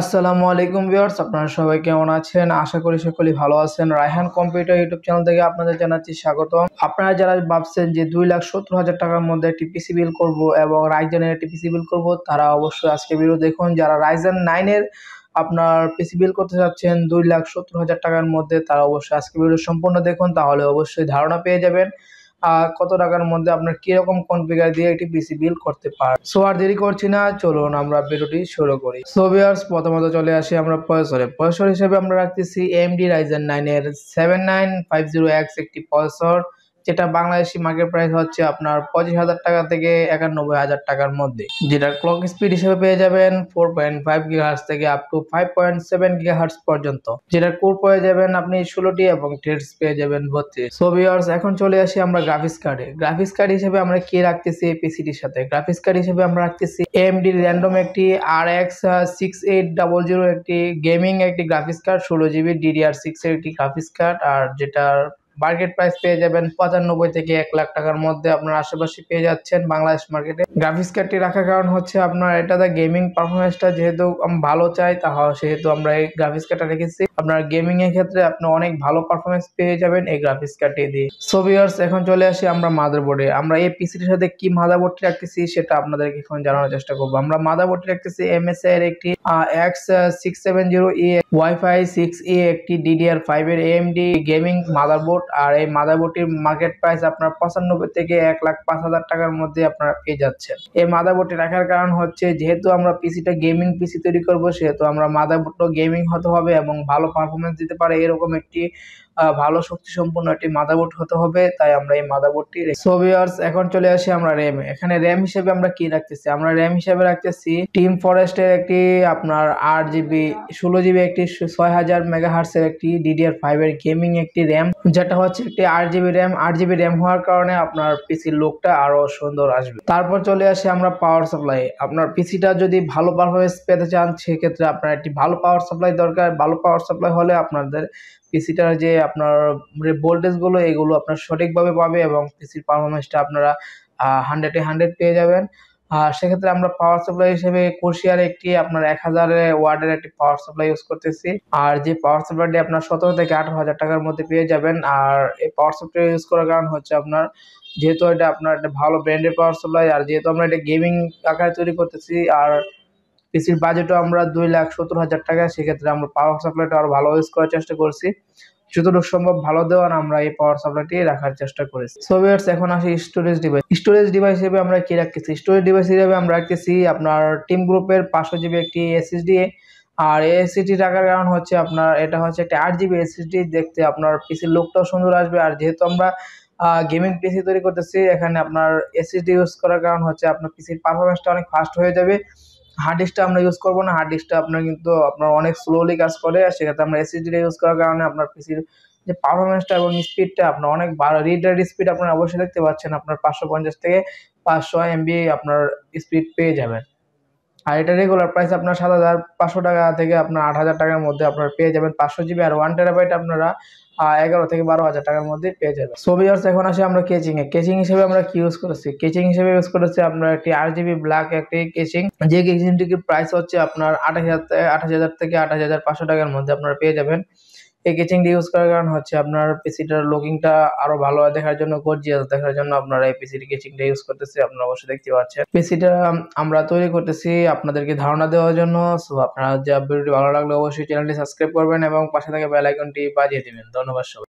আসসালামু আলাইকুম ভিউয়ার্স, আপনারা সবাই কেমন আছেন? আশা করি সকলেই ভালো আছেন। রায়হান কম্পিউটার ইউটিউব চ্যানেল থেকে আপনাদের জানাচ্ছি স্বাগত আপনারা যারা ভাবছেন যে দুই লাখ সত্তর হাজার টাকার মধ্যে একটি পিসি বিল করব এবং রাইজেনের একটি পিসি বিল করব, তারা অবশ্যই আজকে ভিডিও দেখুন। যারা রাইজেন নাইনের আপনার পিসি বিল করতে চাচ্ছেন দুই লাখ সত্তর হাজার টাকার মধ্যে, তারা অবশ্যই আজকে ভিডিও সম্পূর্ণ দেখুন। তাহলে অবশ্যই ধারণা পেয়ে যাবেন। কত টাকার মধ্যে আপনার কীরকম কনফিগার দিয়ে একটি পিসি বিল করতে পারেন সো আর দেরি করছি না, চলুন আমরা ভিডিওটি শুরু করি। সো ভিউয়ার্স প্রথমত চলে আসি আমরা প্রসেসরে প্রসেসর হিসেবে আমরা রাখতেছি এমডি রাইজেন 9 এর seven nine five zero X একটি প্রসেসর যেটা বাংলাদেশি মার্কেট প্রাইস হচ্ছে আপনার পঁচিশ হাজার টাকা থেকে একানব্বই হাজার টাকার মধ্যে। যেটা ক্লক স্পিড হিসেবে পেয়ে যাবেন ফোর পয়েন্ট ফাইভ গিগাহার্স থেকে up to five point seven gigahertz পর্যন্ত। যেটা কোর পেয়ে যাবেন আপনি ষোলোটি এবং থ্রেডস পেয়ে যাবেন বত্রিশ। সো ভিউয়ার্স এখন চলে আসি আমরা গ্রাফিক্স কার্ডে গ্রাফিক্স কার্ড হিসেবে আমরা কি রাখতেছি এই পিসিটির সাথে? গ্রাফিক্স কার্ড হিসেবে আমরা রাখতেছি AMD র্যান্ডম একটি R X six eight double zero একটি গেমিং একটি গ্রাফিক্স কার্ড ষোলো জিবি ডিডিআর সিক্স এর একটি গ্রাফিক্স কার্ড আর যেটার মার্কেট প্রাইস পেয়ে যাবেন পঁচানব্বই থেকে এক লাখ টাকার মধ্যে আপনার আশেপাশে পেয়ে যাচ্ছেন বাংলাদেশ মার্কেটে গ্রাফিক্স কার্ডটি রাখার কারণ হচ্ছে আপনার এটাতে গেমিং পারফরমেন্সটা যেহেতু ভালো চাই তাহলে সেহেতু আমরা এই গ্রাফিক্স কার্ডটা রেখেছি। আপনার গেমিং এর ক্ষেত্রে আপনি অনেক ভালো পারফরমেন্স পেয়ে যাবেন এই গ্রাফিক্স কার্ডটি দিয়ে। সো ভিউয়ার্স এখন চলে আসি আমরা মাদারবোর্ডে আমরা এই পিসিটির সাথে কি মাদারবোর্ডটি রাখতেছি সেটা আপনাদেরকে এখন জানানোর চেষ্টা করব। আমরা মাদারবোর্ডটি রাখতেছি এমএসআই এর একটি X six seven zero E WiFi six E একটি ডিডিআর ফাইভ এর এএমডি গেমিং মাদারবোর্ড আর এই মাদারবোর্ডটির মার্কেট প্রাইস আপনার পঁচানব্বই থেকে এক লাখ পাঁচ হাজার টাকার মধ্যে আপনারা পেয়ে যাচ্ছেন। এই মাদারবোর্ডটি রাখার কারণ হচ্ছে, যেহেতু আমরা পিসিটা গেমিং পিসি তৈরি করব, সেহেতু আমরা মাদারবোর্ডটা গেমিং হতে হবে এবং ভালো পারফরমেন্স দিতে পারে, এরকম একটি ভালো শক্তি সম্পন্ন একটি মাদারবোর্ড হতে হবে, তাই আমরা এই মাদারবোর্ডটি সো ভিউয়ার্স এখন চলে আসি আমরা র্যাম এখানে র্যাম হিসেবে আমরা কি রাখতেছি? আমরা র্যাম হিসেবে রাখতেছি টিম ফরেস্টের একটি আপনার আট জিবি ষোলো জিবি একটি, ছয় হাজার মেগাহার্সের একটি ডিডিআর ফাইভ এর গেমিং একটি র্যাম যেটা হচ্ছে একটি আট জিবি র্যাম আট জিবি র্যাম হওয়ার কারণে আপনার পিসির লুকটা আরও সুন্দর আসবে। তারপর চলে আসি আমরা পাওয়ার সাপ্লাই আপনার পিসিটা যদি ভালো পারফরমেন্স পেতে চান, সেক্ষেত্রে আপনার একটি ভালো পাওয়ার সাপ্লাই দরকার। ভালো পাওয়ার সাপ্লাই হলে আপনাদের পিসিটার যে আপনার ভোল্টেজগুলো এগুলো আপনার সঠিকভাবে পাবে এবং পিসির পারফরমেন্সটা আপনারা হান্ড্রেডে হান্ড্রেড পেয়ে যাবেন। আর সেক্ষেত্রে আমরা পাওয়ার সাপ্লাই হিসেবে কোর্সিয়ার একটি আপনার এক হাজার ওয়ার্ডের একটি পাওয়ার সাপ্লাই ইউজ করতেছি। আর যে পাওয়ার সাপ্লাইটি আপনার সতেরো থেকে আঠারো হাজার টাকার মধ্যে পেয়ে যাবেন। আর এই পাওয়ার সাপ্লাই ইউজ করার কারণ হচ্ছে আপনার, যেহেতু এটা আপনার একটা ভালো ব্র্যান্ডের পাওয়ার সাপ্লাই আর যেহেতু আমরা এটা গেমিং আকারে তৈরি করতেছি, আর পিসির বাজেটও আমরা দুই লাখ সত্তর হাজার টাকা, সেক্ষেত্রে আমরা পাওয়ার সাপ্লাইটা আরও ভালো ইউজ করার চেষ্টা করছি। যতটুকু সম্ভব ভালো দেওয়ার আমরা এই পাওয়ার সাপ্লাইটি রাখার চেষ্টা করেছি। সো ভিউয়ার্স এখন আসি স্টোরেজ ডিভাইস স্টোরেজ ডিভাইস হিসেবে আমরা কি রাখতেছি? স্টোরেজ ডিভাইস হিসেবে আমরা রাখতেছি আপনার টিম গ্রুপের পাঁচশো জিবি একটি এসএসডি আর এসএসডি রাখার কারণ হচ্ছে আপনার, এটা হচ্ছে একটা আট জিবি এসএসডি দেখতে আপনার পিসির লুকটাও সুন্দর আসবে। আর যেহেতু আমরা গেমিং পিসি তৈরি করতেছি, এখানে আপনার এসএসডি ইউজ করার কারণ হচ্ছে আপনার পিসির পারফরমেন্সটা অনেক ফাস্ট হয়ে যাবে। হার্ড ডিস্কটা আমরা ইউজ করব না হার্ড ডিস্কটা আপনার কিন্তু আপনার অনেক স্লোলি কাজ করে, আর সেক্ষেত্রে আমরা এসএসডিটা ইউজ করার কারণে আপনার পিসির যে পারফরমেন্সটা এবং স্পিডটা আপনার অনেক রিড রাইট স্পিড আপনার অবশ্যই দেখতে পাচ্ছেন, আপনার পাঁচশো পঞ্চাশ থেকে পাঁচশো এমবি আপনার স্পিড পেয়ে যাবেন। আর এটা রেগুলার প্রাইস আপনার সাত হাজার পাঁচশো টাকা থেকে আপনার আট হাজার টাকার মধ্যে আপনার পেয়ে যাবেন পাঁচশো জিবি আর ওয়ান টেরাবাইট আপনারা এগারো থেকে বারো হাজার টাকার মধ্যে পেয়ে যাবেন। সো ভিউয়ার্স এখন আসি আমরা কেচিংয়ে কেচিং হিসেবে আমরা কি ইউজ করেছি? কেচিং হিসেবে ইউজ করেছি আপনার একটি আট জিবি ব্ল্যাক একটি কেচিং যে কেচিংটির প্রাইস হচ্ছে আপনার আঠাশ হাজার আঠাশ হাজার থেকে আঠাশ হাজার পাঁচশো টাকার মধ্যে আপনারা পেয়ে যাবেন। এই কেচিংটি ইউজ করার কারণ হচ্ছে আপনার পিসিটার লুকিংটা আরও ভালো দেখার জন্য, গর্জিয়াস দেখার জন্য আপনারা এই পিসিটি কেচিংটা ইউজ করতেছি, আপনারা অবশ্যই দেখতে পাচ্ছেন। পিসিটা আমরা তৈরি করতেছি আপনাদেরকে ধারণা দেওয়ার জন্য সো আপনারা যে ভিডিওটি ভালো লাগলে অবশ্যই চ্যানেলটি সাবস্ক্রাইব করবেন এবং পাশে থাকা বেল আইকনটি বাজিয়ে দিবেন। ধন্যবাদ সবাই